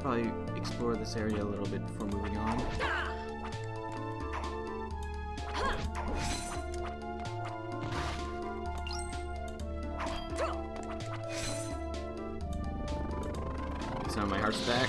Probably explore this area a little bit before moving on. So my heart's back.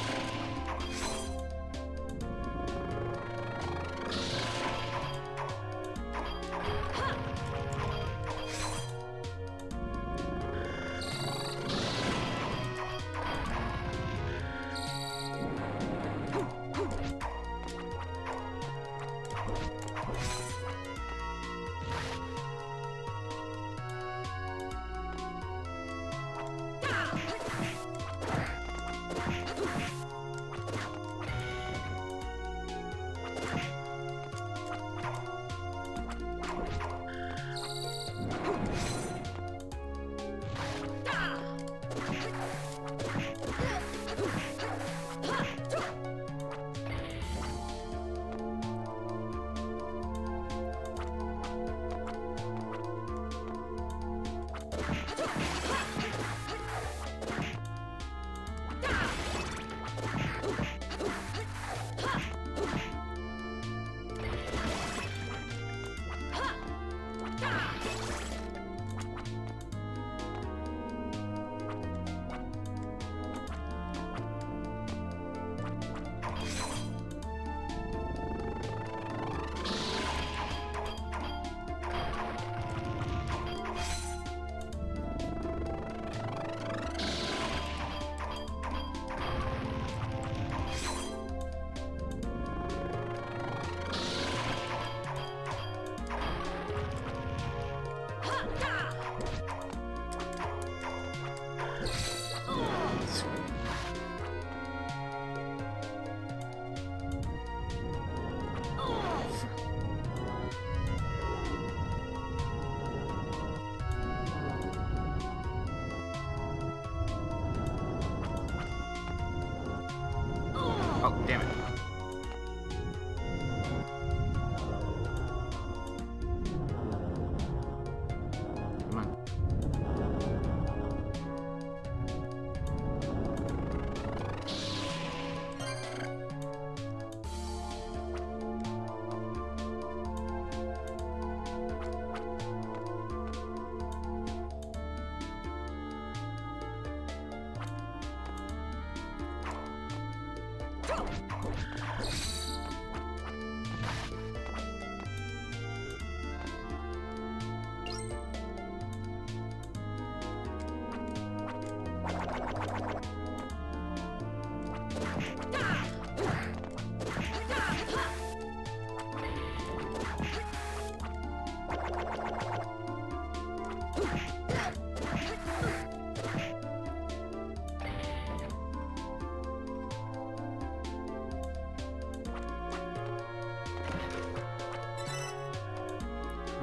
Oh, damn it.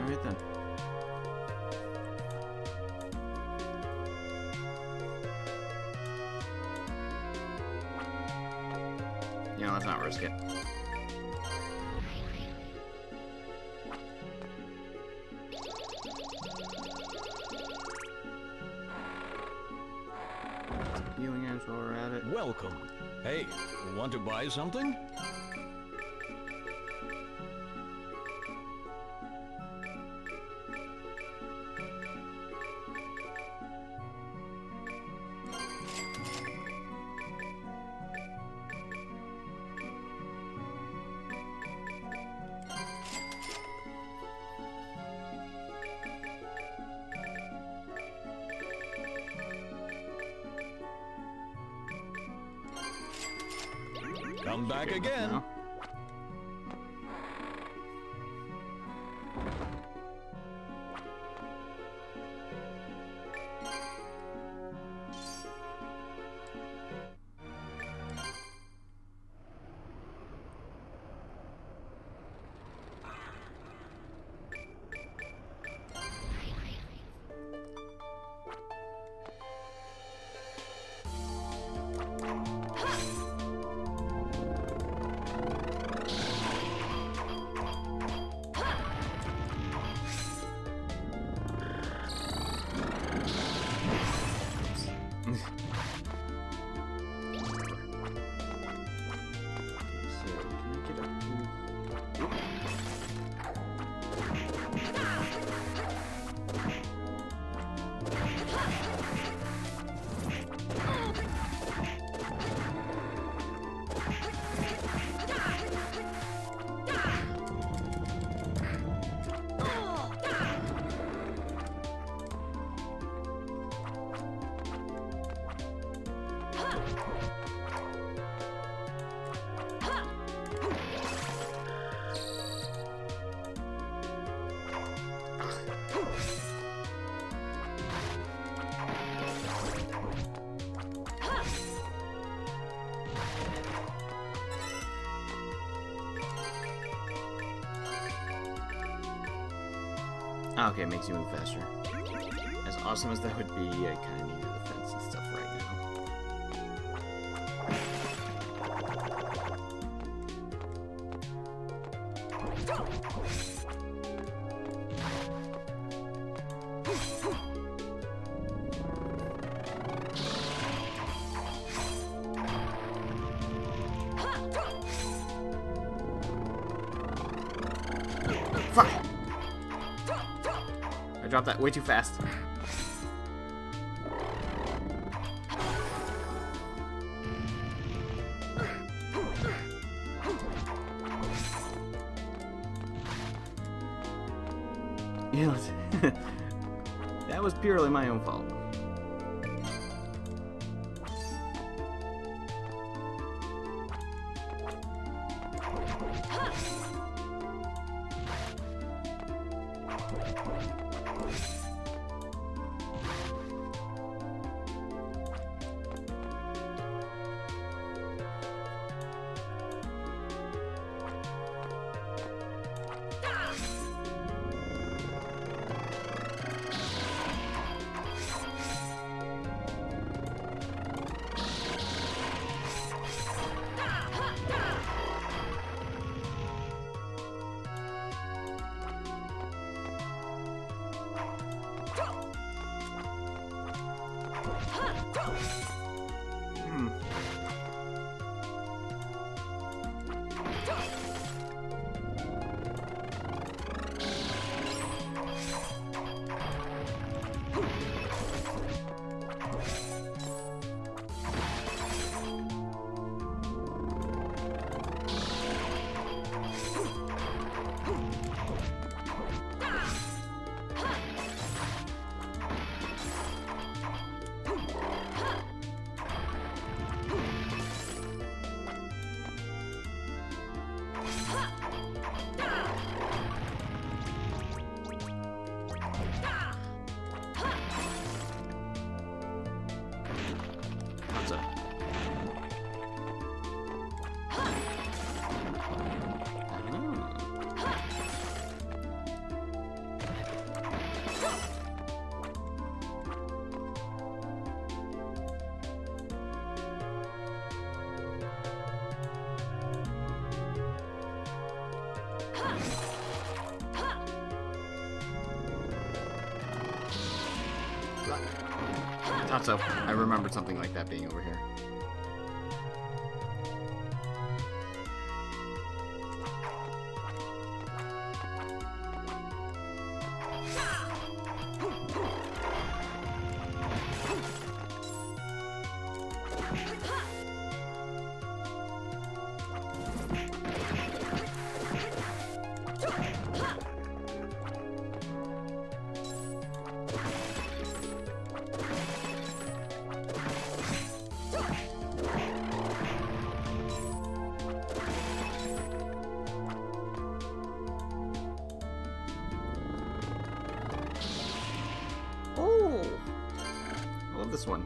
Alright then. Yeah, let's not risk it. Healing items while we're at it. Welcome. Hey, want to buy something? Again. No? Ah, okay, it makes you move faster. As awesome as that would be, I kind of needed the fence and stuff that way too fast. That was purely my own fault. Thought so. I remembered something like that being over here. One.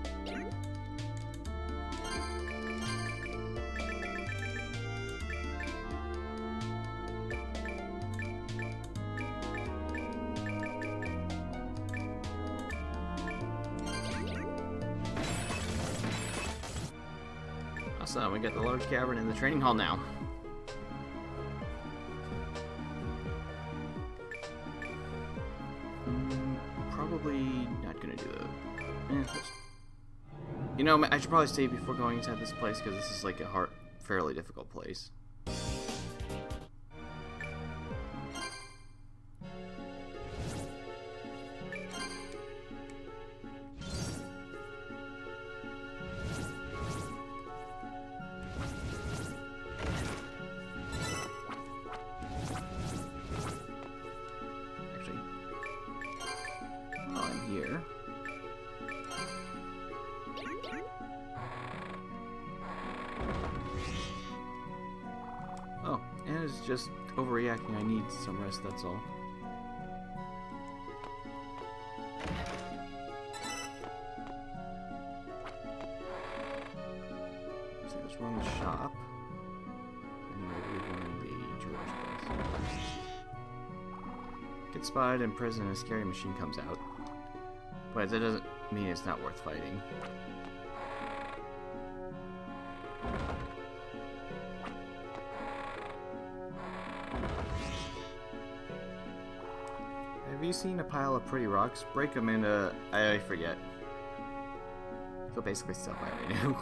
Awesome, we got the large cavern in the training hall now. Mm, probably not gonna do that. Eh, You know, I should probably stay before going inside this place because this is like a hard, fairly difficult place. That's all. So let's run the shop. And maybe run the jeweler's place. Get spotted in prison and a scary machine comes out. But that doesn't mean it's not worth fighting. You seen a pile of pretty rocks? Break them into... I forget. So basically stuff I already knew.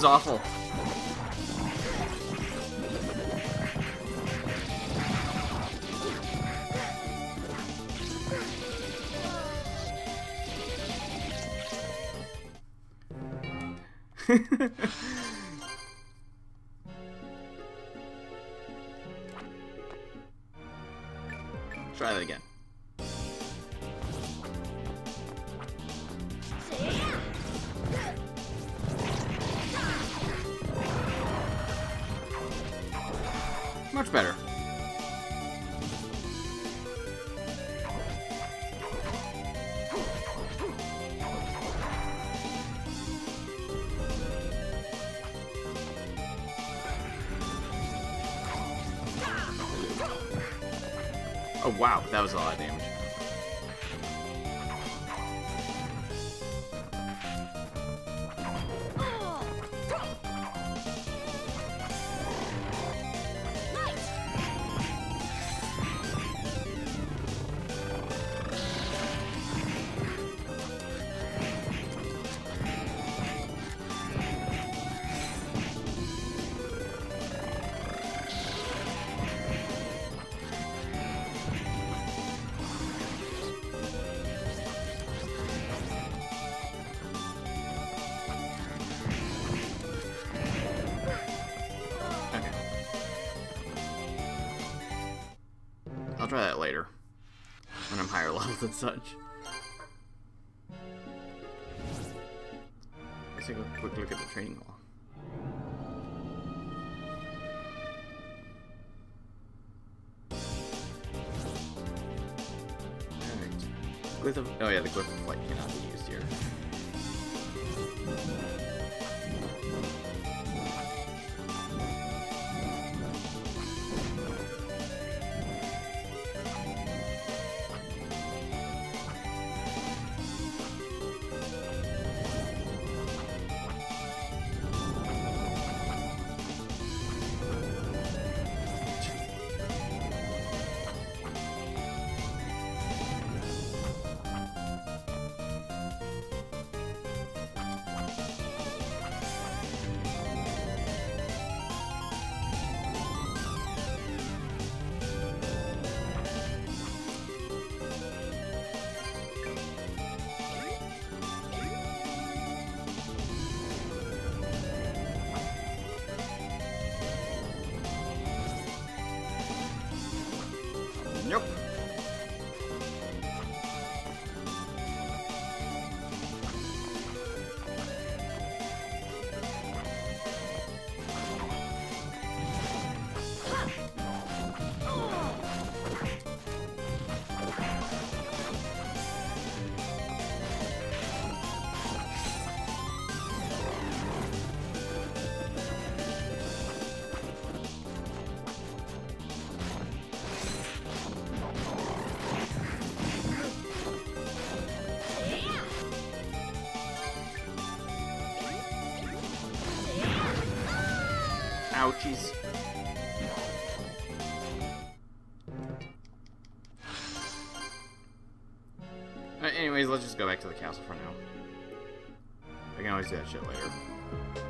Is awful. try that later. When I'm higher levels and such. Let's take a quick look at the training hall. Alright. Glyph of, oh yeah, the glyph of flight cannot be used here. ouchies. Anyways, let's just go back to the castle for now. I can always do that shit later.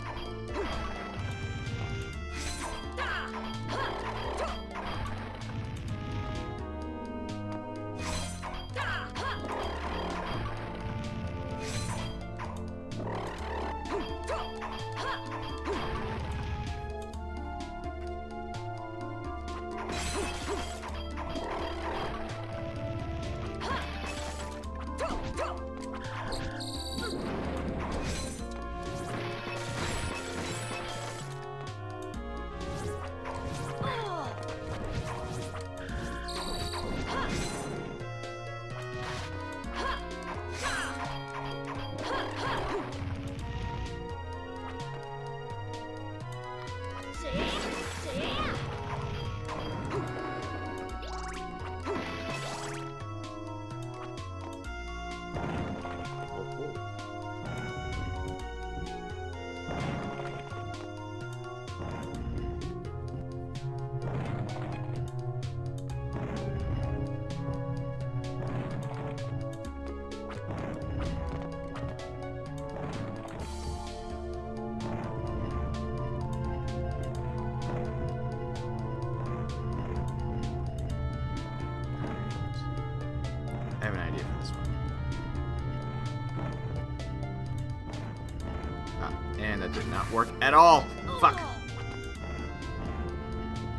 Did not work at all. Fuck.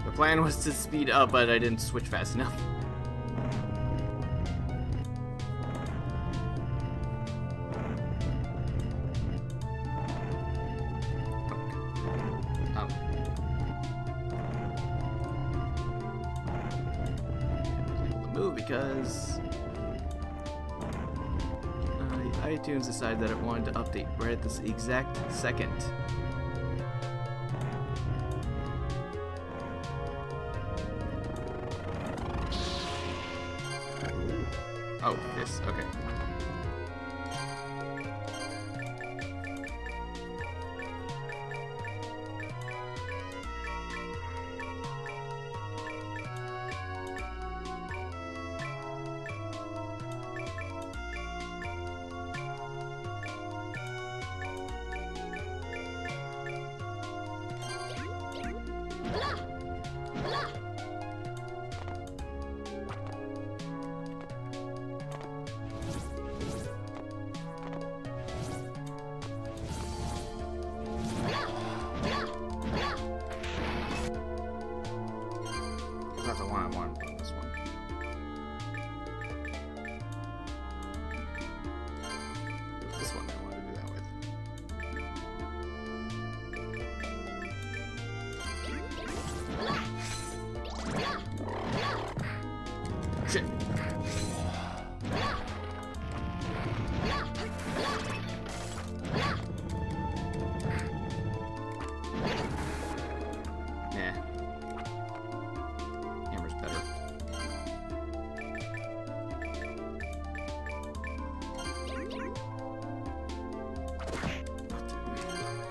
The plan was to speed up, but I didn't switch fast enough. right at this exact second. Oh, this, okay.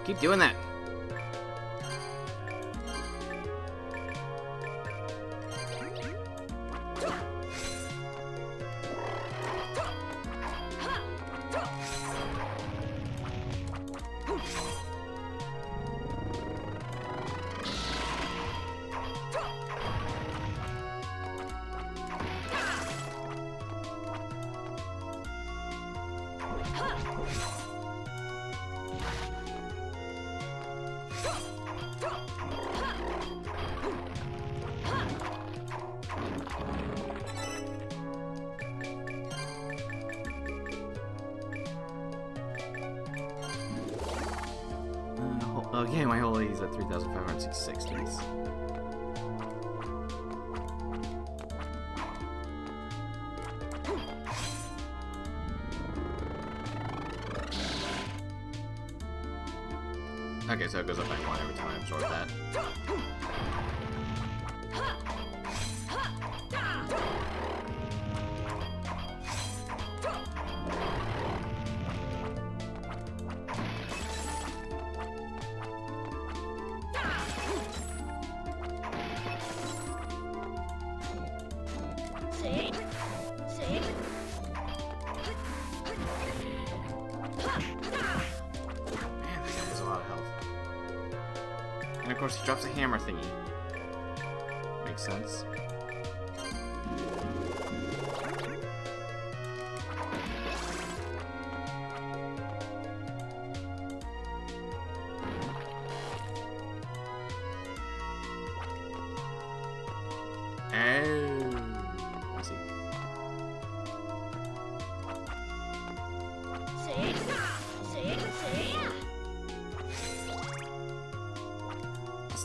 Keep doing that. Okay, so it goes up by one every time, sort that.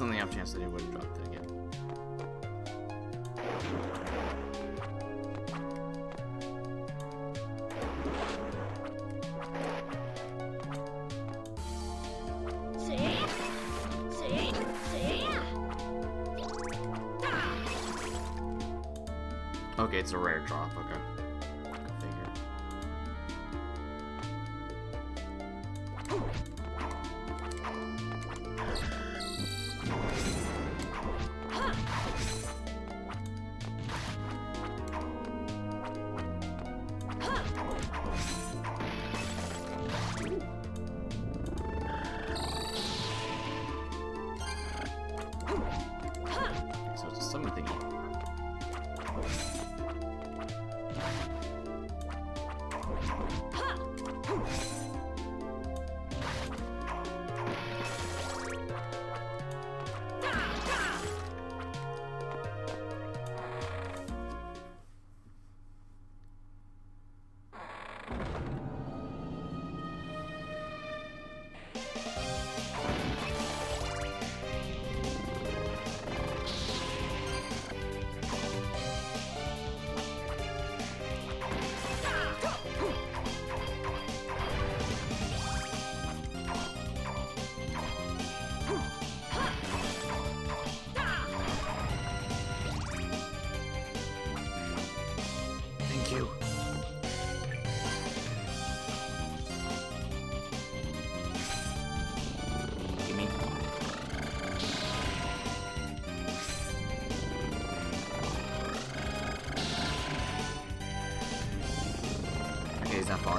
on the off chance that he would have dropped it again.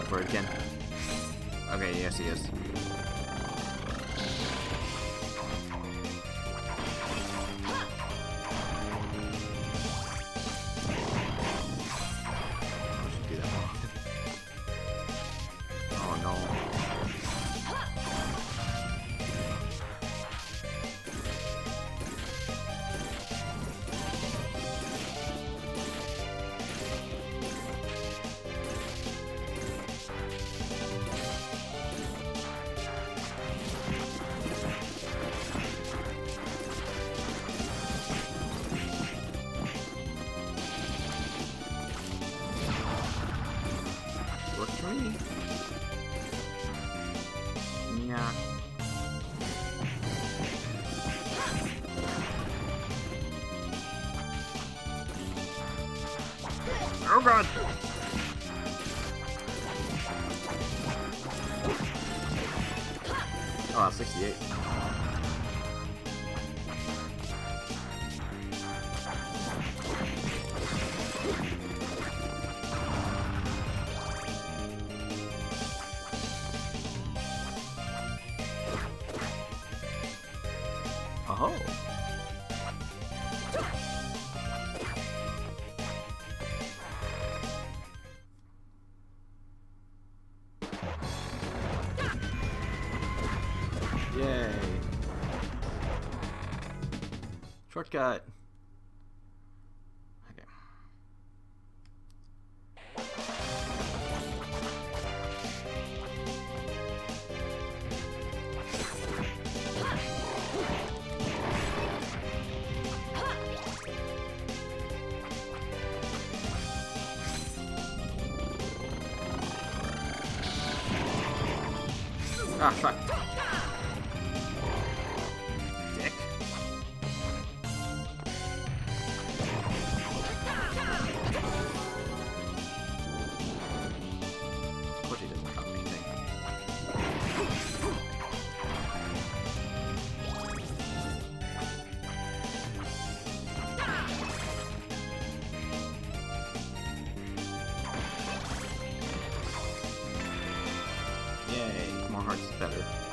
over again. Oh. Yay. Shortcut. Is better.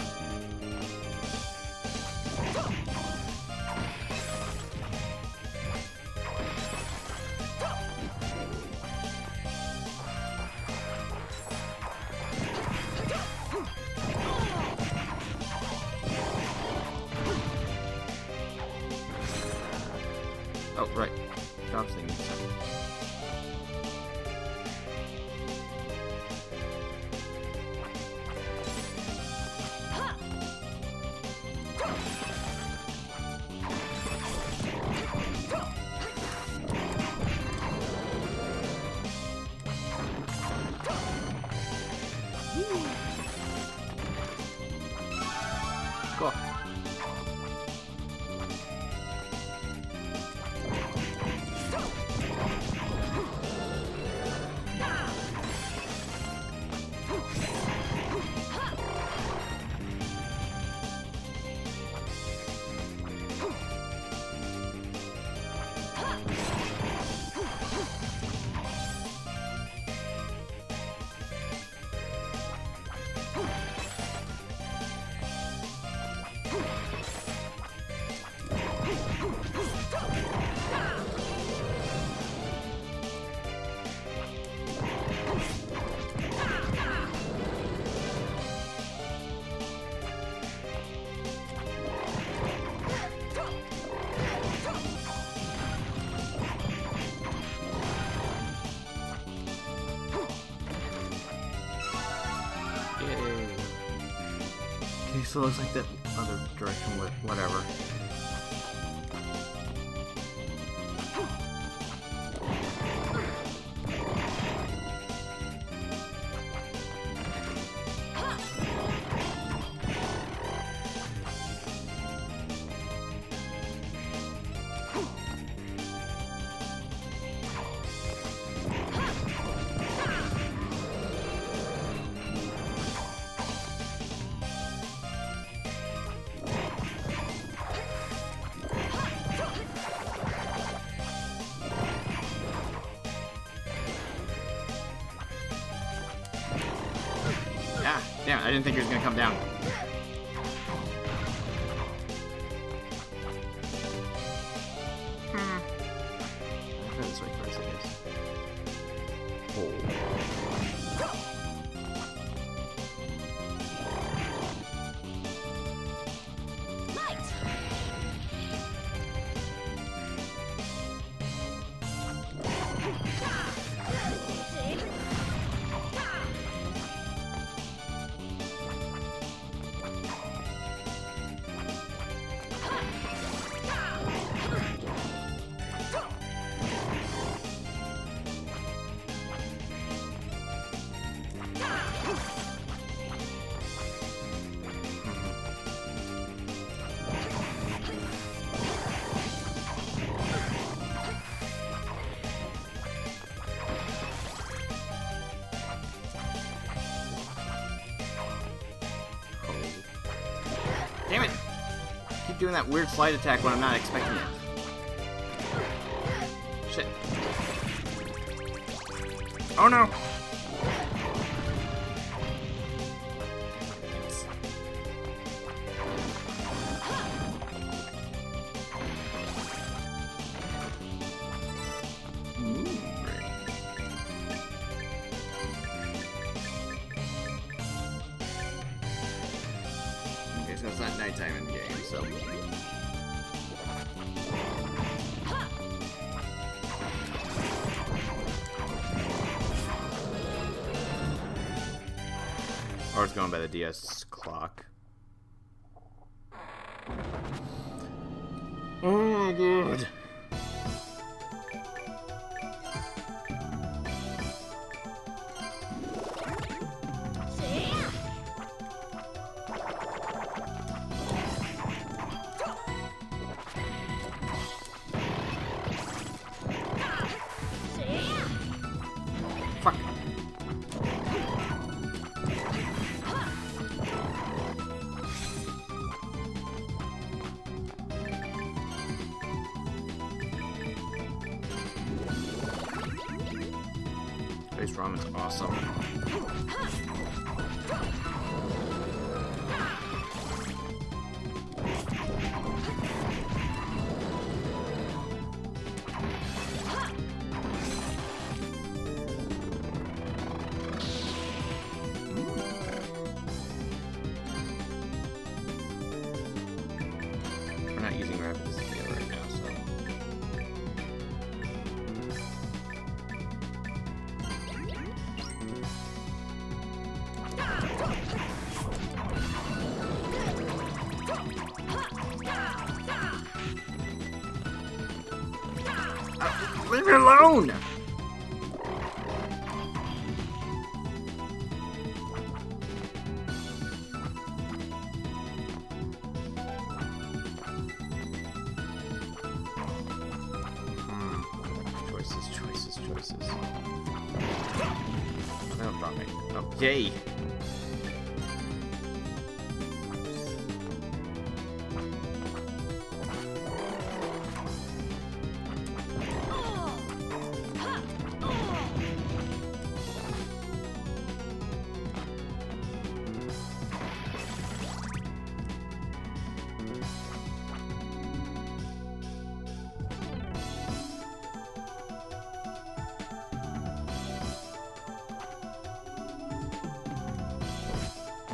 So it looks like that other direction, wh- whatever. I didn't think he was gonna come down. Doing that weird slide attack when I'm not expecting it. Shit. Oh no! Or it's going by the DS clock. Oh, good. See? Alone!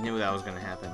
I knew that was gonna happen.